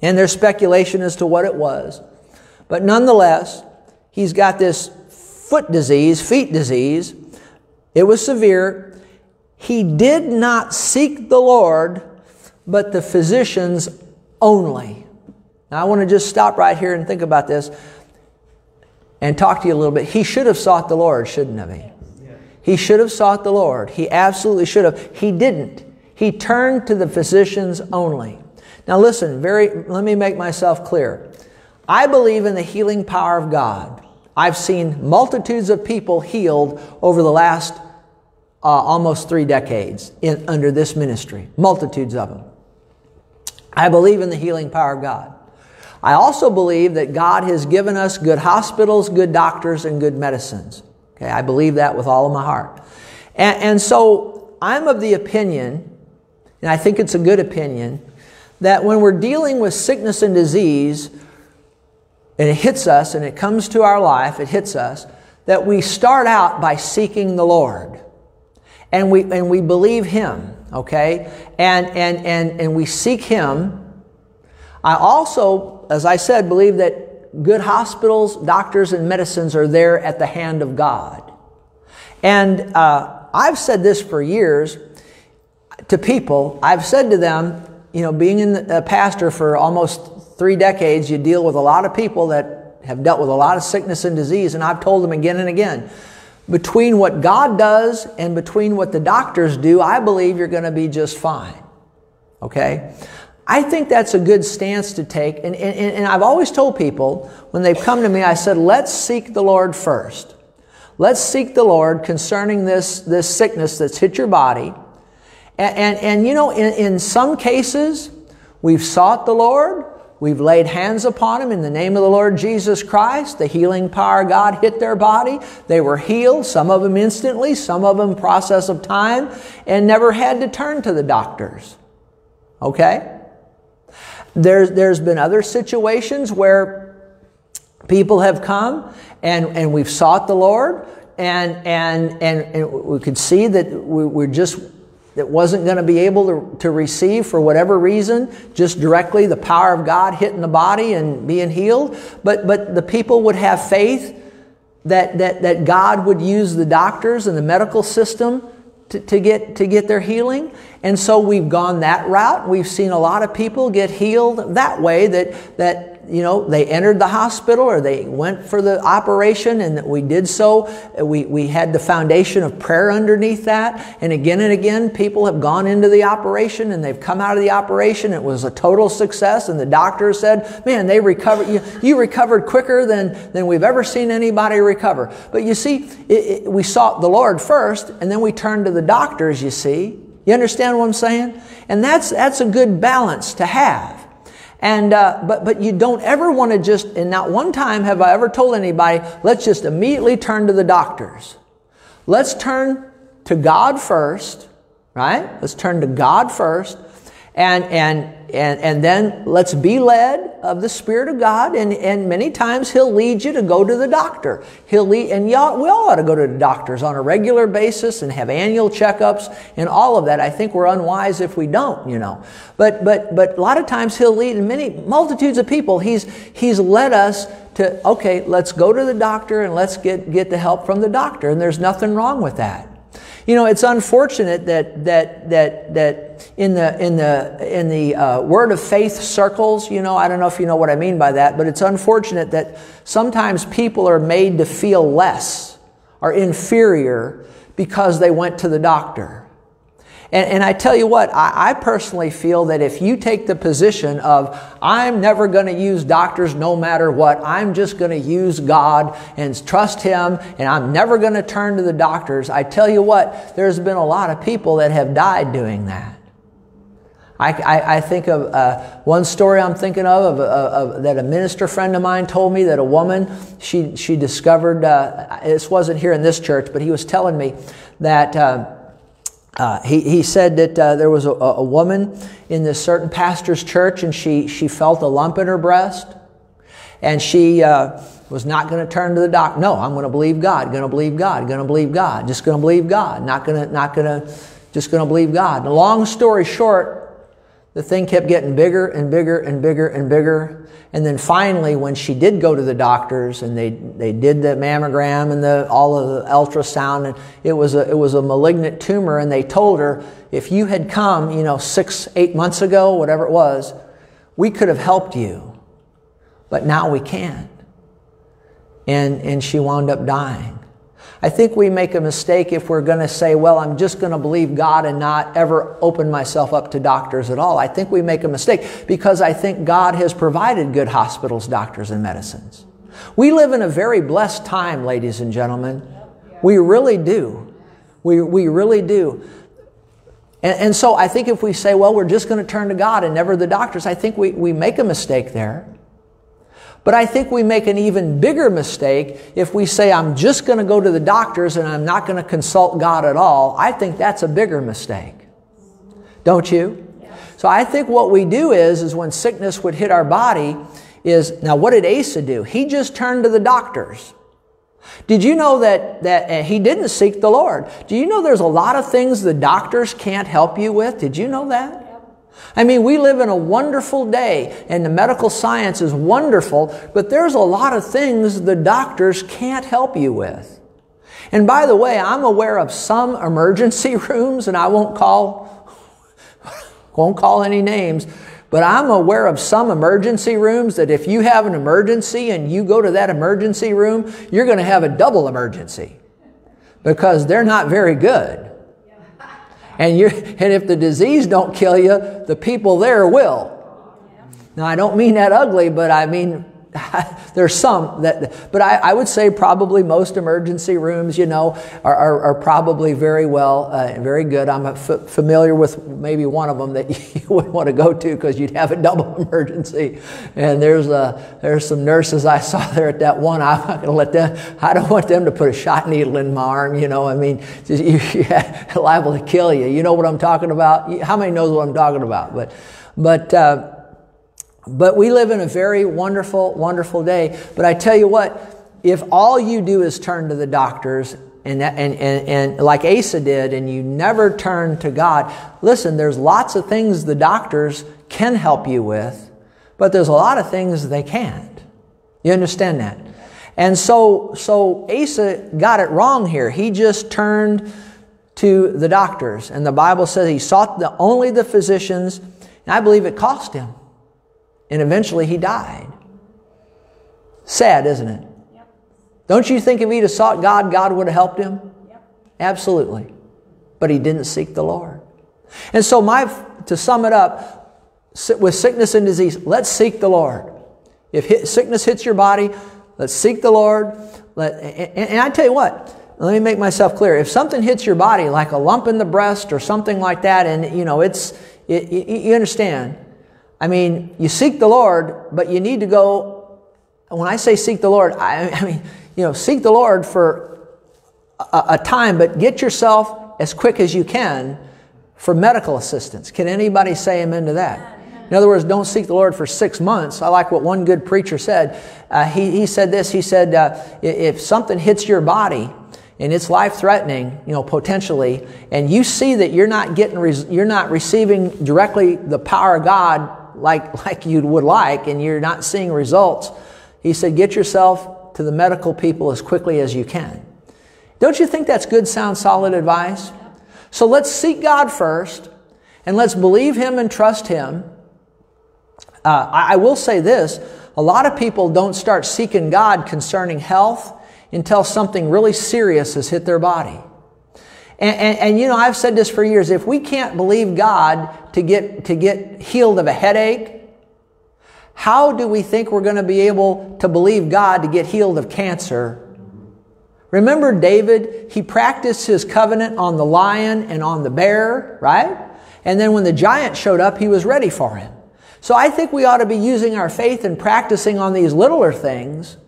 and there's speculation as to what it was. But nonetheless, he's got this foot disease, feet disease. It was severe. He did not seek the Lord, but the physicians only. Now, I want to just stop right here and think about this and talk to you a little bit. He should have sought the Lord, shouldn't have he? He should have sought the Lord. He absolutely should have. He didn't. He turned to the physicians only. Now listen, very let me make myself clear. I believe in the healing power of God. I've seen multitudes of people healed over the last uh, almost three decades in, under this ministry. Multitudes of them. I believe in the healing power of God. I also believe that God has given us good hospitals, good doctors, and good medicines. Okay, I believe that with all of my heart. And, and so I'm of the opinion, and I think it's a good opinion, that when we're dealing with sickness and disease, and it hits us and it comes to our life, it hits us, that we start out by seeking the Lord. And we, and we believe Him. okay? And, and, and, and we seek Him. I also, as I said, believe that good hospitals, doctors, and medicines are there at the hand of God. And uh, I've said this for years to people. I've said to them, you know, being in a pastor for almost three decades, you deal with a lot of people that have dealt with a lot of sickness and disease, and I've told them again and again, between what God does and between what the doctors do, I believe you're going to be just fine. Okay? I think that's a good stance to take. And, and, and I've always told people when they've come to me, I said, let's seek the Lord first. Let's seek the Lord concerning this, this sickness that's hit your body. And, and, and you know, in, in some cases, we've sought the Lord. We've laid hands upon them in the name of the Lord Jesus Christ. The healing power of God hit their body. They were healed, some of them instantly, some of them process of time, and never had to turn to the doctors. Okay? There's, there's been other situations where people have come and, and we've sought the Lord and, and, and, and we could see that we, we're just that wasn't going to be able to, to receive for whatever reason, just directly the power of God hitting the body and being healed. But, but the people would have faith that, that, that God would use the doctors and the medical system to, to, get, to get their healing. And so we've gone that route. We've seen a lot of people get healed that way that, that you know, they entered the hospital or they went for the operation and we did so. We, we had the foundation of prayer underneath that. And again and again, people have gone into the operation and they've come out of the operation. It was a total success. And the doctor said, man, they recovered, you, you recovered quicker than, than we've ever seen anybody recover. But you see, it, it, we sought the Lord first and then we turned to the doctors, you see. You understand what I'm saying? And that's, that's a good balance to have. And, uh, but, but you don't ever want to just, and not one time have I ever told anybody, let's just immediately turn to the doctors. Let's turn to God first, right? Let's turn to God first. And, and and, and then let's be led of the Spirit of God. And, and many times He'll lead you to go to the doctor. He'll lead, and y'all, we all ought to go to the doctors on a regular basis and have annual checkups and all of that. I think we're unwise if we don't, you know. But, but, but a lot of times He'll lead, and many multitudes of people, He's, He's led us to, okay, let's go to the doctor and let's get, get the help from the doctor. And there's nothing wrong with that. You know, it's unfortunate that that that that in the in the in the uh, word of faith circles, you know, I don't know if you know what I mean by that, but it's unfortunate that sometimes people are made to feel less or inferior because they went to the doctor. And, and I tell you what, I, I, personally feel that if you take the position of, I'm never going to use doctors no matter what, I'm just going to use God and trust Him, and I'm never going to turn to the doctors, I tell you what, there's been a lot of people that have died doing that. I, I, I think of uh, one story I'm thinking of, of, of, that a minister friend of mine told me that a woman, she, she discovered, uh, this wasn't here in this church, but he was telling me that. Uh, uh, he, he said that uh, there was a, a, woman in this certain pastor's church and she, she felt a lump in her breast and she uh, was not going to turn to the doctor. No, I'm going to believe God, going to believe God, going to believe God, just going to believe God, not going to, not going to, just going to believe God. And long story short, the thing kept getting bigger and bigger and bigger and bigger. And then finally, when she did go to the doctors and they, they did the mammogram and the, all of the ultrasound, and it was, a, it was a malignant tumor, and they told her, if you had come, you know, six, eight months ago, whatever it was, we could have helped you. But now we can't. And, and she wound up dying. I think we make a mistake if we're going to say, well, I'm just going to believe God and not ever open myself up to doctors at all. I think we make a mistake because I think God has provided good hospitals, doctors, and medicines. We live in a very blessed time, ladies and gentlemen. We really do. We, we really do. And, and so I think if we say, well, we're just going to turn to God and never the doctors, I think we, we make a mistake there. But I think we make an even bigger mistake if we say, I'm just going to go to the doctors and I'm not going to consult God at all. I think that's a bigger mistake. Don't you? So I think what we do is, is when sickness would hit our body, is now what did Asa do? He just turned to the doctors. Did you know that, that he didn't seek the Lord? Do you know there's a lot of things the doctors can't help you with? Did you know that? I mean, we live in a wonderful day and the medical science is wonderful, but there's a lot of things the doctors can't help you with. And by the way, I'm aware of some emergency rooms, and I won't call, won't call any names, but I'm aware of some emergency rooms that if you have an emergency and you go to that emergency room, you're going to have a double emergency because they're not very good. And, you and if the disease don't kill you, the people there will. Now, I don't mean that ugly, but I mean There's some that, but I, I, would say probably most emergency rooms, you know, are, are, are probably very well, uh, very good. I'm familiar with maybe one of them that you wouldn't want to go to because you'd have a double emergency. And there's a, there's some nurses I saw there at that one. I'm not going to let them. I don't want them to put a shot needle in my arm. You know, I mean, just, you, liable to kill you. You know what I'm talking about? How many knows what I'm talking about? But, but. Uh, but we live in a very wonderful, wonderful day. But I tell you what, if all you do is turn to the doctors and, and, and, and like Asa did, and you never turn to God, listen, there's lots of things the doctors can help you with, but there's a lot of things they can't. You understand that? And so, so Asa got it wrong here. He just turned to the doctors. And the Bible says he sought the, only the physicians, and I believe it cost him. And eventually he died. Sad, isn't it? Yep. Don't you think if he'd have sought God, God would have helped him? Yep. Absolutely. But he didn't seek the Lord. And so, my, to sum it up, with sickness and disease, let's seek the Lord. If sickness hits your body, let's seek the Lord. Let, and, and I tell you what, let me make myself clear. If something hits your body, like a lump in the breast or something like that, and you know, it's, it, you understand, I mean, you seek the Lord, but you need to go. When I say seek the Lord, I, I mean, you know, seek the Lord for a, a time, but get yourself as quick as you can for medical assistance. Can anybody say amen to that? In other words, don't seek the Lord for six months. I like what one good preacher said. Uh, he, he said this. He said, uh, if something hits your body, and it's life threatening, you know, potentially, and you see that you're not getting, you're not receiving directly the power of God like, like you would like and you're not seeing results, he said, get yourself to the medical people as quickly as you can. Don't you think that's good, sound, solid advice? So let's seek God first and let's believe Him and trust Him. Uh, I, I will say this a lot of people don't start seeking God concerning health until something really serious has hit their body. And, and, and, you know, I've said this for years. If we can't believe God to get, to get healed of a headache, how do we think we're going to be able to believe God to get healed of cancer? Remember David? He practiced his covenant on the lion and on the bear, right? And then when the giant showed up, he was ready for him. So I think we ought to be using our faith and practicing on these littler things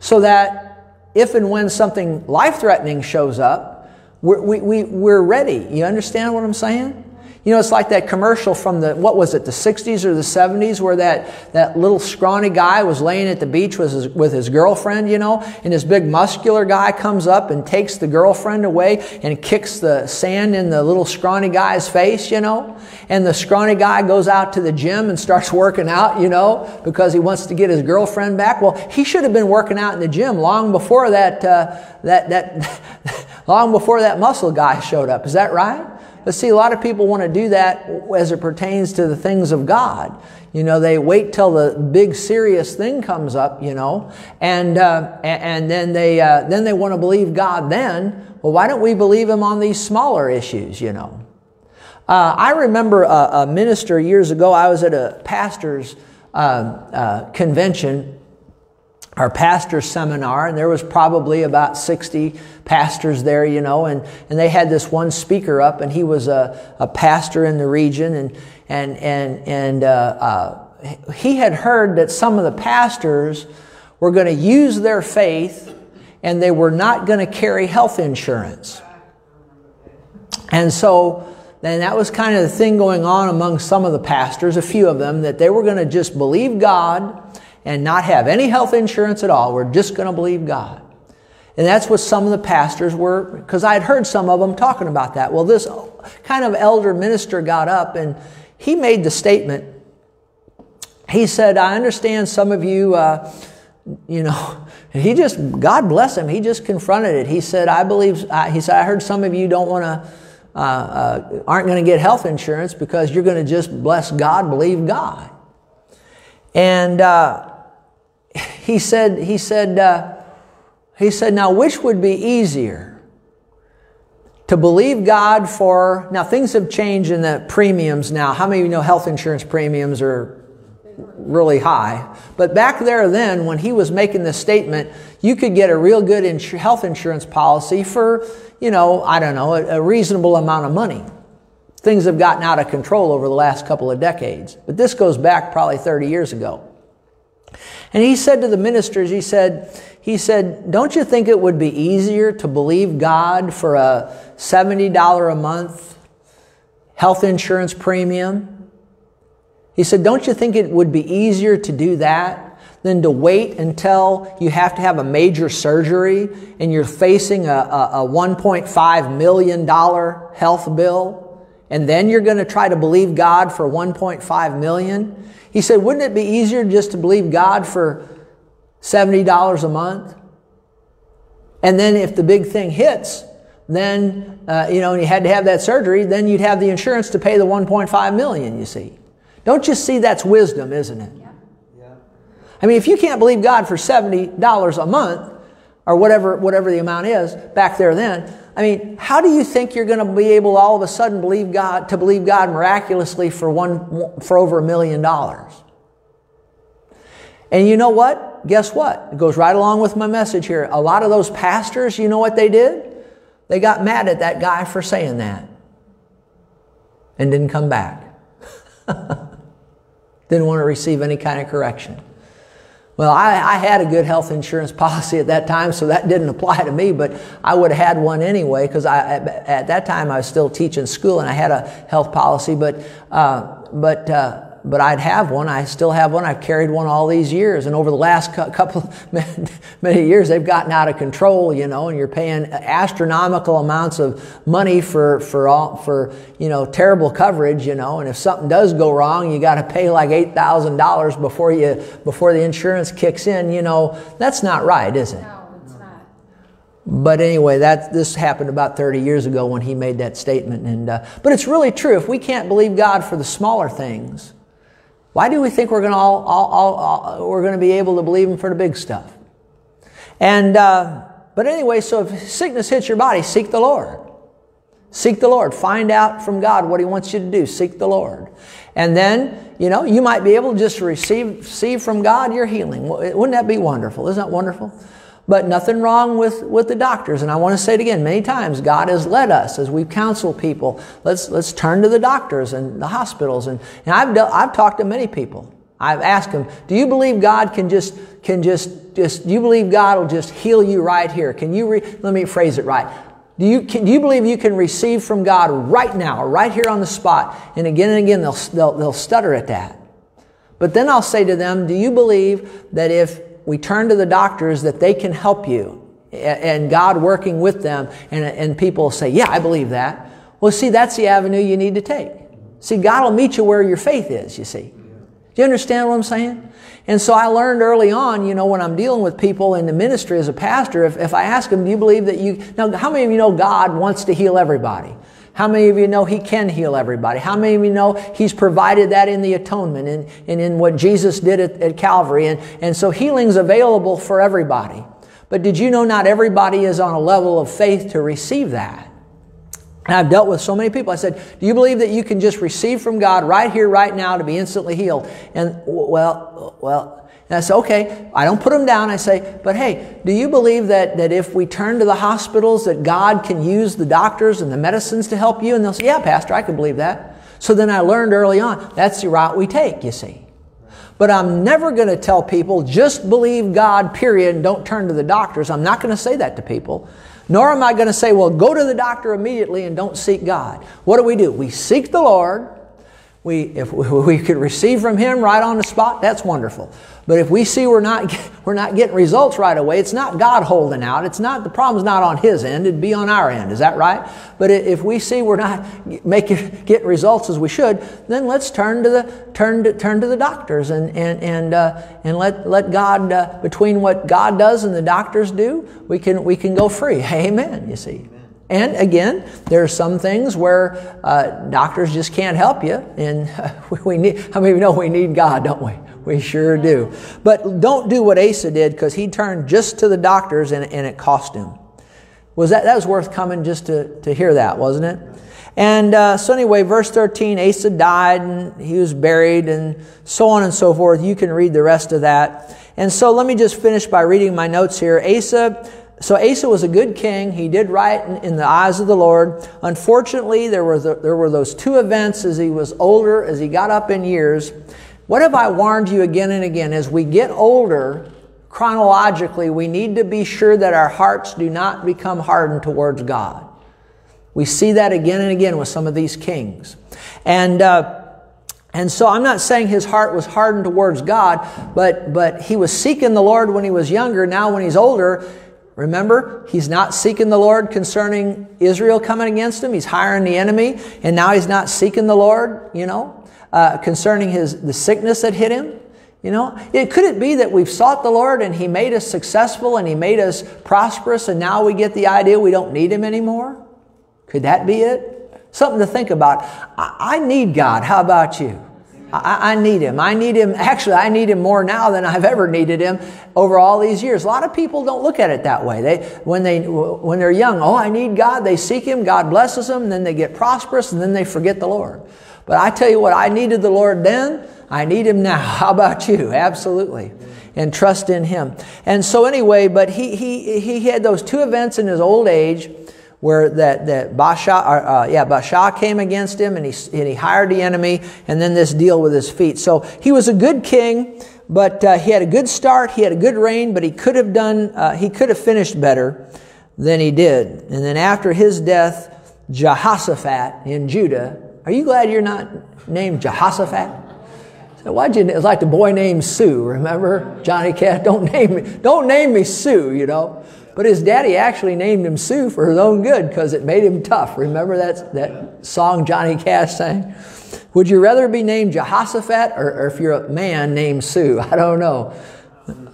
so that if and when something life threatening shows up, we're, we, we, we're ready. You understand what I'm saying? You know, it's like that commercial from the, what was it, the 60s or the 70s, where that, that little scrawny guy was laying at the beach with his, with his girlfriend, you know, and this big muscular guy comes up and takes the girlfriend away and kicks the sand in the little scrawny guy's face, you know, and the scrawny guy goes out to the gym and starts working out, you know, because he wants to get his girlfriend back. Well, he should have been working out in the gym long before that, uh, that, that, long before that muscle guy showed up. Is that right? But see, a lot of people want to do that as it pertains to the things of God. You know, they wait till the big serious thing comes up, you know, and, uh, and then they, uh, then they want to believe God then. Well, why don't we believe Him on these smaller issues, you know? Uh, I remember a, a, minister years ago, I was at a pastor's uh, uh, convention our pastor seminar, and there was probably about 60 pastors there, you know, and, and they had this one speaker up, and he was a, a pastor in the region, and, and, and, and uh, uh, he had heard that some of the pastors were going to use their faith and they were not going to carry health insurance. And so, then that was kind of the thing going on among some of the pastors, a few of them, that they were going to just believe God and not have any health insurance at all. We're just going to believe God. And that's what some of the pastors were, because I had heard some of them talking about that. Well, this kind of elder minister got up and he made the statement. He said, I understand some of you, uh, you know, he just, God bless him, he just confronted it. He said, I believe, he said, I heard some of you don't want to, uh, uh, aren't going to get health insurance because you're going to just bless God, believe God. And uh, he said, he said, uh, he said, now which would be easier? To believe God for, now things have changed in the premiums now. How many of you know health insurance premiums are really high? But back there then, when he was making this statement, you could get a real good health insurance policy for, you know, I don't know, a, a reasonable amount of money. Things have gotten out of control over the last couple of decades. But this goes back probably 30 years ago. And he said to the ministers, he said, he said, Don't you think it would be easier to believe God for a $70 a month health insurance premium? He said, Don't you think it would be easier to do that than to wait until you have to have a major surgery and you're facing a, a, a $1.5 million health bill? And then you're going to try to believe God for 1.5 million? He said, wouldn't it be easier just to believe God for $70 a month? And then if the big thing hits, then, uh, you know, and you had to have that surgery, then you'd have the insurance to pay the 1.5 million, you see. Don't you see that's wisdom, isn't it? Yeah. yeah. I mean, if you can't believe God for $70 a month, or whatever, whatever the amount is back there then, I mean, how do you think you're going to be able all of a sudden believe God to believe God miraculously for one for over a million dollars? And you know what? Guess what? It goes right along with my message here. A lot of those pastors, you know what they did? They got mad at that guy for saying that and didn't come back. didn't want to receive any kind of correction. Well, I, I, had a good health insurance policy at that time, so that didn't apply to me, but I would have had one anyway because I, at that time I was still teaching school and I had a health policy, but, uh, but, uh, but I'd have one. I still have one. I've carried one all these years. And over the last couple, many years, they've gotten out of control, you know, and you're paying astronomical amounts of money for, for all, for, you know, terrible coverage, you know, and if something does go wrong, you got to pay like $8,000 before you, before the insurance kicks in, you know, that's not right, is it? No, it's not. But anyway, that this happened about 30 years ago when he made that statement. And uh, but it's really true. If we can't believe God for the smaller things, why do we think we're going to all, all, all, we're going to be able to believe Him for the big stuff? And uh, but anyway, so if sickness hits your body, seek the Lord. Seek the Lord. Find out from God what He wants you to do. Seek the Lord. And then, you know, you might be able to just receive, receive from God your healing. Wouldn't that be wonderful? Isn't that wonderful? But nothing wrong with, with the doctors. And I want to say it again, many times God has led us as we've counseled people. Let's, let's turn to the doctors and the hospitals. And, and I've, I've talked to many people. I've asked them, do you believe God can just, can just, just, do you believe God will just heal you right here? Can you, re, let me phrase it right. Do you, can, do you believe you can receive from God right now, right here on the spot? And again and again, they'll, they'll, they'll stutter at that. But then I'll say to them, do you believe that if we turn to the doctors that they can help you and God working with them. And, and people say, yeah, I believe that. Well, see, that's the avenue you need to take. See, God will meet you where your faith is, you see. Do you understand what I'm saying? And so I learned early on, you know, when I'm dealing with people in the ministry as a pastor, if, if I ask them, do you believe that you, now how many of you know God wants to heal everybody? How many of you know He can heal everybody? How many of you know He's provided that in the atonement and, and in what Jesus did at, at Calvary? And, and so healing's available for everybody. But did you know not everybody is on a level of faith to receive that? And I've dealt with so many people. I said, Do you believe that you can just receive from God right here, right now to be instantly healed? And well, well, and I say, okay, I don't put them down. I say, but hey, do you believe that, that if we turn to the hospitals, that God can use the doctors and the medicines to help you? And they'll say, yeah, Pastor, I can believe that. So then I learned early on, that's the route we take, you see. But I'm never going to tell people, just believe God, period, and don't turn to the doctors. I'm not going to say that to people. Nor am I going to say, well, go to the doctor immediately and don't seek God. What do we do? We seek the Lord. We, if we could receive from Him right on the spot, that's wonderful. But if we see we're not, we're not getting results right away, it's not God holding out. It's not, the problem's not on His end, it'd be on our end. Is that right? But if we see we're not making, getting results as we should, then let's turn to the, turn to, turn to the doctors and, and, and, uh, and let, let God, uh, between what God does and the doctors do, we can, we can go free. Amen, you see. And again, there are some things where uh, doctors just can't help you, and we need. I mean, we know we need God, don't we? We sure do. But don't do what Asa did because he turned just to the doctors and, and it cost him. Was that that was worth coming just to, to hear that, wasn't it? And uh, so anyway, verse 13, Asa died and he was buried and so on and so forth. You can read the rest of that. And so let me just finish by reading my notes here. Asa so Asa was a good king. He did right in, in the eyes of the Lord. Unfortunately, there were, the, there were those two events as he was older, as he got up in years. What have I warned you again and again? As we get older, chronologically, we need to be sure that our hearts do not become hardened towards God. We see that again and again with some of these kings. And, uh, and so I'm not saying his heart was hardened towards God, but, but he was seeking the Lord when he was younger. Now, when he's older, Remember, he's not seeking the Lord concerning Israel coming against him. He's hiring the enemy, and now he's not seeking the Lord, you know, uh, concerning his the sickness that hit him. You know, it could it be that we've sought the Lord and He made us successful and He made us prosperous, and now we get the idea we don't need Him anymore? Could that be it? Something to think about. I, I need God. How about you? I, I, need him. I need him. Actually, I need him more now than I've ever needed him over all these years. A lot of people don't look at it that way. They, when they, when they're young, oh, I need God. They seek him. God blesses them. Then they get prosperous and then they forget the Lord. But I tell you what, I needed the Lord then. I need him now. How about you? Absolutely. And trust in him. And so anyway, but he, he, he had those two events in his old age where that, that Baasha, uh, yeah, Baasha came against him and he, and he hired the enemy, and then this deal with his feet. So he was a good king, but uh, he had a good start, he had a good reign, but he could have done, uh, he could have finished better than he did. And then after his death, Jehoshaphat in Judah. Are you glad you're not named Jehoshaphat? So why'd you, it's like the boy named Sue, remember? Johnny Cash, don't name me, don't name me Sue, you know. But his daddy actually named him Sue for his own good because it made him tough. Remember that, that song Johnny Cash sang? Would you rather be named Jehoshaphat or, or if you're a man named Sue? I don't know.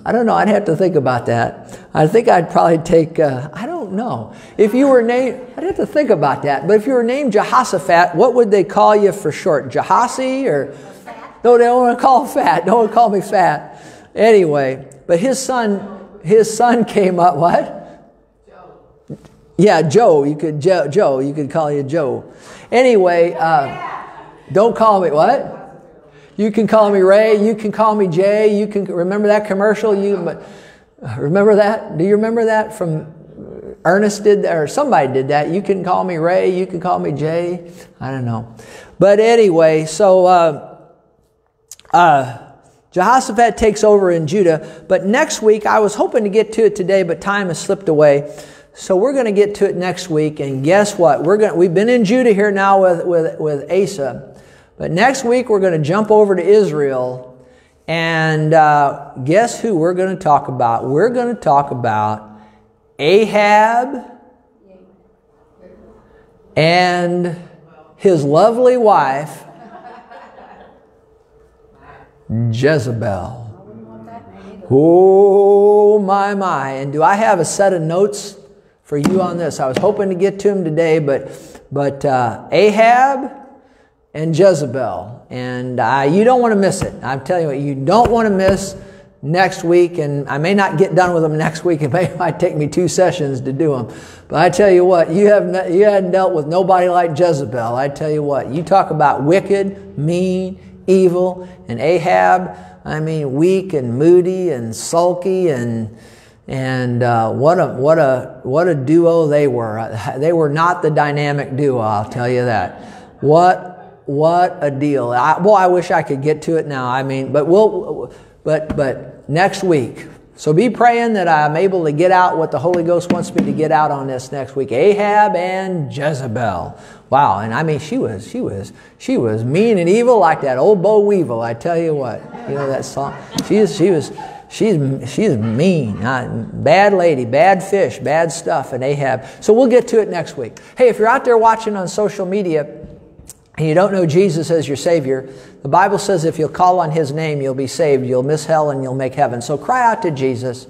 I don't know. I'd have to think about that. I think I'd probably take, uh, I don't know. If you were named, I'd have to think about that. But if you were named Jehoshaphat, what would they call you for short? Jahasi or? No, they don't want to call fat. Don't want to call me fat. Anyway, but his son his son came up, what? Joe. Yeah, Joe. You could, Joe, Joe, you could call you Joe. Anyway, uh, don't call me, what? You can call me Ray. You can call me Jay. You can remember that commercial. You remember that? Do you remember that from Ernest did that, or somebody did that? You can call me Ray. You can call me Jay. I don't know, but anyway, so uh, uh, Jehoshaphat takes over in Judah, but next week, I was hoping to get to it today, but time has slipped away. So we're going to get to it next week, and guess what? We're going, we've been in Judah here now with, with, with Asa, but next week we're going to jump over to Israel, and uh, guess who we're going to talk about? We're going to talk about Ahab and his lovely wife, Jezebel. Oh, my, my. And do I have a set of notes for you on this? I was hoping to get to them today, but, but uh, Ahab and Jezebel. And uh, you don't want to miss it. I'm telling you what, you don't want to miss next week. And I may not get done with them next week. It, may, might take me two sessions to do them. But I tell you what, you, have, you hadn't dealt with nobody like Jezebel. I tell you what, you talk about wicked, mean, evil, and Ahab, I mean, weak and moody and sulky and and uh, what a what a what a duo they were. They were not the dynamic duo, I'll tell you that. What what a deal! I, well, I wish I could get to it now. I mean, but we'll but but next week. So be praying that I'm able to get out what the Holy Ghost wants me to get out on this next week. Ahab and Jezebel. Wow, and I mean she was she was she was mean and evil like that old Bo Weevil, I tell you what. You know that song? She is she was she's she's mean. bad lady, bad fish, bad stuff and Ahab. So we'll get to it next week. Hey, if you're out there watching on social media, and you don't know Jesus as your Savior, the Bible says if you'll call on His name, you'll be saved. You'll miss hell and you'll make heaven. So cry out to Jesus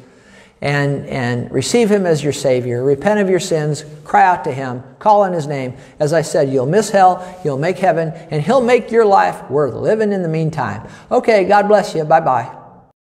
and, and receive Him as your Savior. Repent of your sins. Cry out to Him. Call on His name. As I said, you'll miss hell, you'll make heaven, and He'll make your life worth living in the meantime. Okay, God bless you. Bye bye.